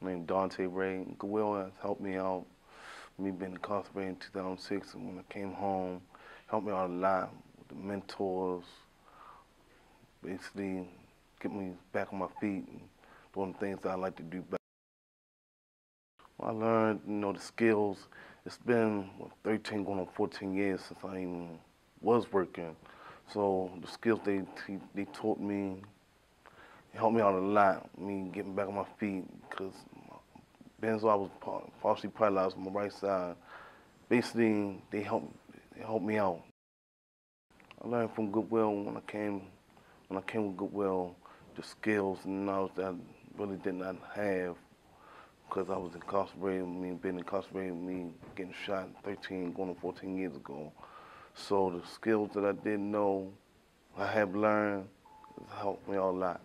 My name Dante Ray. Goodwill has helped me out. Me being incarcerated in 2006, and when I came home, helped me out a lot with the mentors. Basically, get me back on my feet and doing the things that I like to do better. I learned, you know, the skills. It's been what, 13 going on 14 years since I even was working. So the skills they they taught me helped me out a lot. Me getting back on my feet because being so I was partially paralyzed on my right side. Basically, they helped they helped me out. I learned from Goodwill when I came when I came with Goodwill the skills and knowledge that I really did not have because I was incarcerated, me being incarcerated, me getting shot 13, going on 14 years ago. So the skills that I didn't know, I have learned, has helped me a lot.